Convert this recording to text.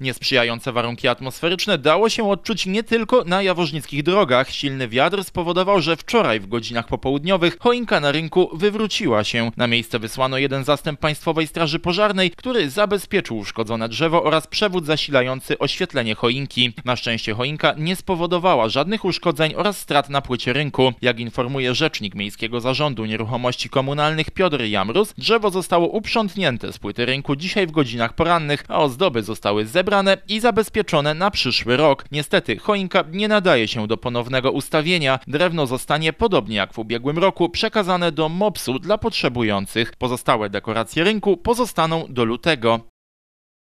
Niesprzyjające warunki atmosferyczne dało się odczuć nie tylko na jaworznickich drogach. Silny wiatr spowodował, że wczoraj w godzinach popołudniowych choinka na rynku wywróciła się. Na miejsce wysłano jeden zastęp Państwowej Straży Pożarnej, który zabezpieczył uszkodzone drzewo oraz przewód zasilający oświetlenie choinki. Na szczęście choinka nie spowodowała żadnych uszkodzeń oraz strat na płycie rynku. Jak informuje rzecznik Miejskiego Zarządu Nieruchomości Komunalnych Piotr Jamrus, drzewo zostało uprzątnięte z płyty rynku dzisiaj w godzinach porannych, a ozdoby zostały zebrane i zabezpieczone na przyszły rok. Niestety choinka nie nadaje się do ponownego ustawienia. Drewno zostanie, podobnie jak w ubiegłym roku, przekazane do MOPS-u dla potrzebujących. Pozostałe dekoracje rynku pozostaną do lutego.